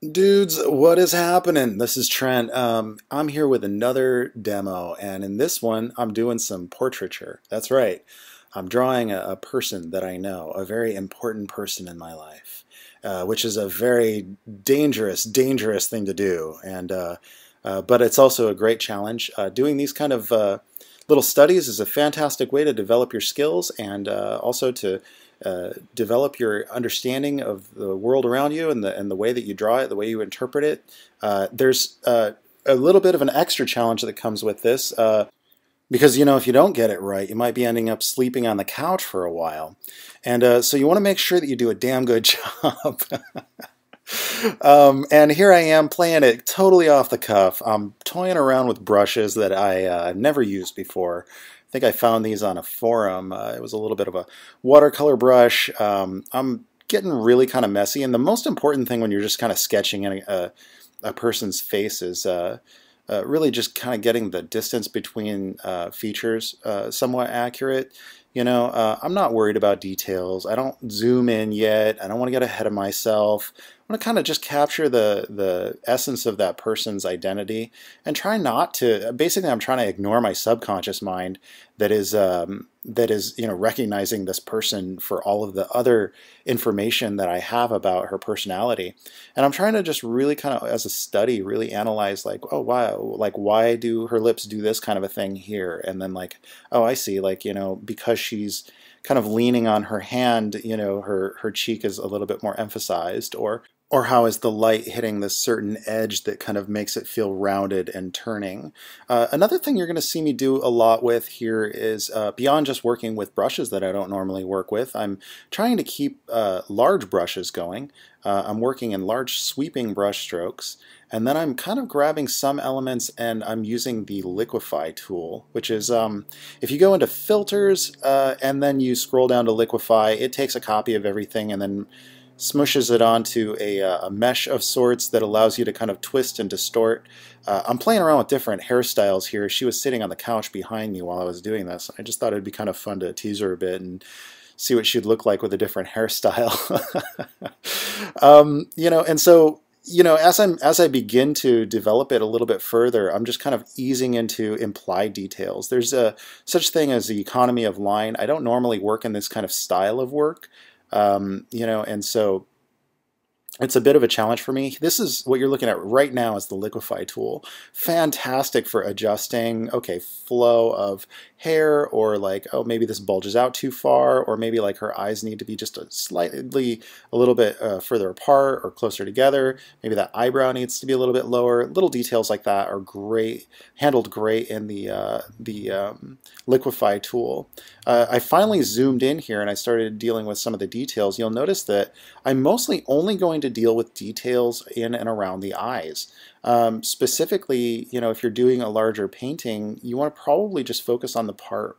Dudes, what is happening? This is Trent. Um, I'm here with another demo, and in this one, I'm doing some portraiture. That's right. I'm drawing a, a person that I know, a very important person in my life, uh, which is a very dangerous, dangerous thing to do. And uh, uh, but it's also a great challenge. Uh, doing these kind of uh, little studies is a fantastic way to develop your skills and uh, also to uh, develop your understanding of the world around you and the, and the way that you draw it, the way you interpret it. Uh, there's uh, a little bit of an extra challenge that comes with this uh, because, you know, if you don't get it right, you might be ending up sleeping on the couch for a while. And uh, so you want to make sure that you do a damn good job. um, and here I am playing it totally off the cuff. I'm toying around with brushes that I never used before. I think I found these on a forum. Uh, it was a little bit of a watercolor brush. Um, I'm getting really kind of messy, and the most important thing when you're just kind of sketching a, a, a person's face is uh, uh, really just kind of getting the distance between uh, features uh, somewhat accurate. You know, uh, I'm not worried about details. I don't zoom in yet. I don't want to get ahead of myself. I want to kind of just capture the the essence of that person's identity and try not to. Basically, I'm trying to ignore my subconscious mind that is um, that is you know recognizing this person for all of the other information that I have about her personality, and I'm trying to just really kind of as a study really analyze like oh wow like why do her lips do this kind of a thing here, and then like oh I see like you know because she's kind of leaning on her hand, you know, her, her cheek is a little bit more emphasized, or or how is the light hitting this certain edge that kind of makes it feel rounded and turning. Uh, another thing you're going to see me do a lot with here is uh, beyond just working with brushes that I don't normally work with, I'm trying to keep uh, large brushes going. Uh, I'm working in large sweeping brush strokes and then I'm kind of grabbing some elements and I'm using the liquify tool which is um, if you go into filters uh, and then you scroll down to liquify it takes a copy of everything and then smushes it onto a, uh, a, mesh of sorts that allows you to kind of twist and distort. Uh, I'm playing around with different hairstyles here. She was sitting on the couch behind me while I was doing this. I just thought it'd be kind of fun to tease her a bit and see what she'd look like with a different hairstyle. um, you know, and so you know, as I'm as I begin to develop it a little bit further, I'm just kind of easing into implied details. There's a such thing as the economy of line. I don't normally work in this kind of style of work, um, you know, and so it's a bit of a challenge for me. This is what you're looking at right now is the liquify tool. Fantastic for adjusting, okay, flow of hair or like, oh, maybe this bulges out too far or maybe like her eyes need to be just a slightly, a little bit uh, further apart or closer together. Maybe that eyebrow needs to be a little bit lower. Little details like that are great, handled great in the, uh, the um, liquify tool. Uh, I finally zoomed in here and I started dealing with some of the details. You'll notice that I'm mostly only going to deal with details in and around the eyes. Um, specifically, you know, if you're doing a larger painting, you want to probably just focus on the part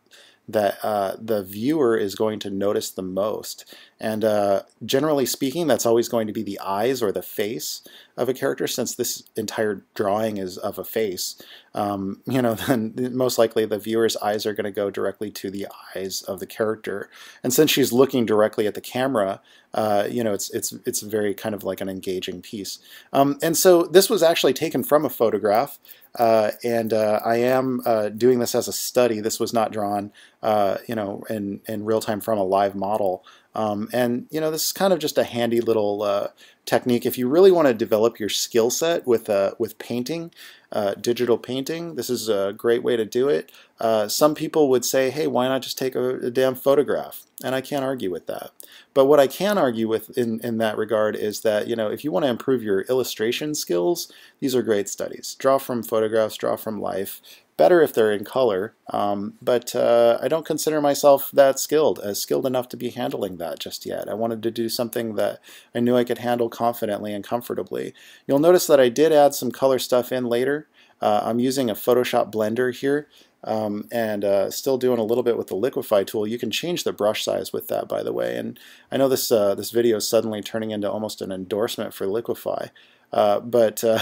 that uh, the viewer is going to notice the most. And uh, generally speaking, that's always going to be the eyes or the face of a character, since this entire drawing is of a face. Um, you know, then most likely the viewer's eyes are going to go directly to the eyes of the character. And since she's looking directly at the camera, uh, you know, it's it's it's very kind of like an engaging piece. Um, and so this was actually taken from a photograph. Uh, and uh, I am uh, doing this as a study. This was not drawn, uh, you know, in, in real time from a live model. Um, and you know, this is kind of just a handy little uh, technique if you really want to develop your skill set with uh, with painting, uh, digital painting. This is a great way to do it. Uh, some people would say, "Hey, why not just take a, a, damn photograph?" And I can't argue with that. But what I can argue with in in that regard is that you know, if you want to improve your illustration skills, these are great studies. Draw from photographs, draw from life better if they're in color, um, but uh, I don't consider myself that skilled, as skilled enough to be handling that just yet. I wanted to do something that I knew I could handle confidently and comfortably. You'll notice that I did add some color stuff in later. Uh, I'm using a Photoshop blender here. Um, and uh, still doing a little bit with the liquify tool. You can change the brush size with that, by the way. And I know this uh, this video is suddenly turning into almost an endorsement for liquify. Uh, but uh,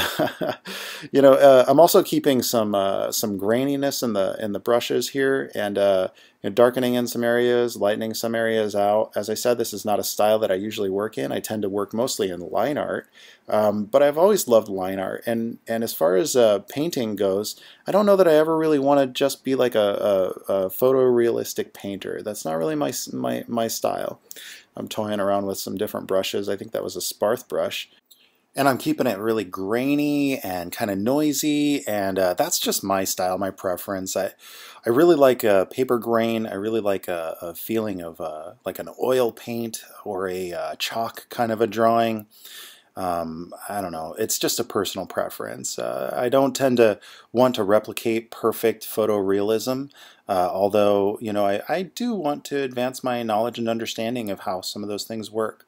you know, uh, I'm also keeping some some graininess in the in the brushes here, and you know, darkening in some areas, lightening some areas out. As I said, this is not a style that I usually work in. I tend to work mostly in line art, um, but I've always loved line art. And and as far as uh, painting goes, I don't know that I ever really want to just be like a, a, a photorealistic painter. That's not really my my my style. I'm toying around with some different brushes. I think that was a Sparth brush and I'm keeping it really grainy and kind of noisy and uh, that's just my style, my preference. I, I really like a paper grain. I really like a, a feeling of uh, like an oil paint or a uh, chalk kind of a drawing. Um, I don't know. It's just a personal preference. Uh, I don't tend to want to replicate perfect photorealism, although you know I, I do want to advance my knowledge and understanding of how some of those things work.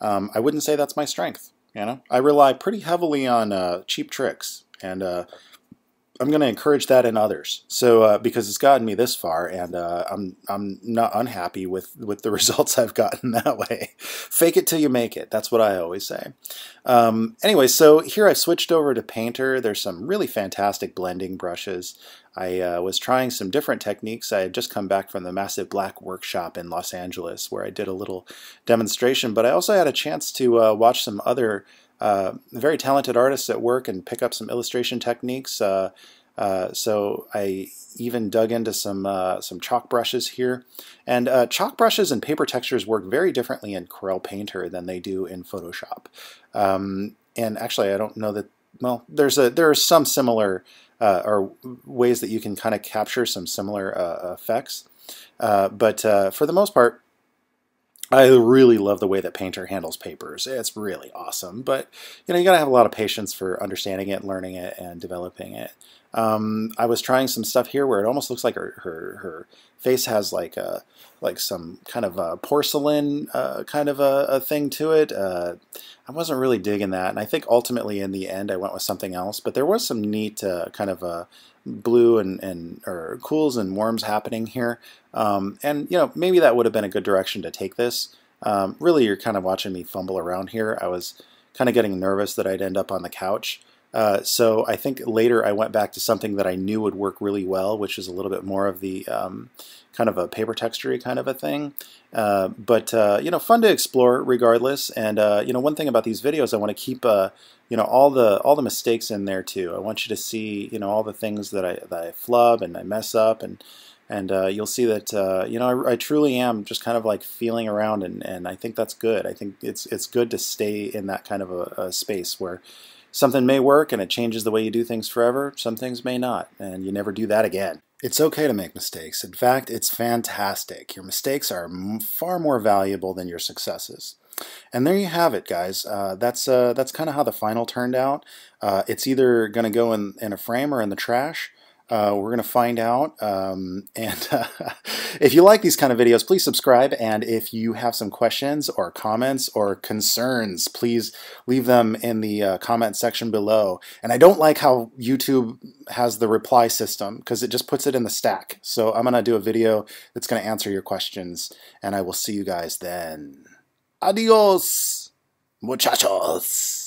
Um, I wouldn't say that's my strength. You know, I rely pretty heavily on uh, cheap tricks, and uh, I'm going to encourage that in others. So uh, because it's gotten me this far, and uh, I'm I'm not unhappy with with the results I've gotten that way. Fake it till you make it. That's what I always say. Um, anyway, so here I switched over to Painter. There's some really fantastic blending brushes. I uh, was trying some different techniques. I had just come back from the Massive Black workshop in Los Angeles where I did a little demonstration, but I also had a chance to uh, watch some other uh, very talented artists at work and pick up some illustration techniques. Uh, uh, so I even dug into some uh, some chalk brushes here. And chalk brushes and paper textures work very differently in Corel Painter than they do in Photoshop. Um, and actually, I don't know that, well, there's a there are some similar uh, or ways that you can kind of capture some similar uh, effects. Uh, but uh, for the most part, I really love the way that Painter handles papers. It's really awesome. But you know, you got to have a lot of patience for understanding it, learning it, and developing it. Um, I was trying some stuff here where it almost looks like her her, her face has like a like some kind of a porcelain uh, kind of a, a, thing to it. Uh, I wasn't really digging that, and I think ultimately in the end I went with something else. But there was some neat uh, kind of a blue and, and or cools and warms happening here, um, and you know maybe that would have been a good direction to take this. Um, really, you're kind of watching me fumble around here. I was kind of getting nervous that I'd end up on the couch. Uh, so I think later I went back to something that I knew would work really well, which is a little bit more of the um, kind of a paper texture kind of a thing. Uh, but uh, you know, fun to explore regardless. And uh, you know, one thing about these videos, I want to keep uh, you know all the all the mistakes in there too. I want you to see you know all the things that I that I flub and I mess up and and uh, you'll see that uh, you know I, I, truly am just kind of like feeling around and, and I think that's good. I think it's it's good to stay in that kind of a, a space where Something may work and it changes the way you do things forever. Some things may not, and you never do that again. It's okay to make mistakes. In fact, it's fantastic. Your mistakes are far more valuable than your successes. And there you have it, guys. Uh, that's uh, that's kind of how the final turned out. Uh, it's either going to go in, in a frame or in the trash. Uh, we're going to find out. Um, and uh, if you like these kind of videos, please subscribe. And if you have some questions or comments or concerns, please leave them in the uh, comment section below. And I don't like how YouTube has the reply system because it just puts it in the stack. So I'm going to do a video that's going to answer your questions. And I will see you guys then. Adios, muchachos.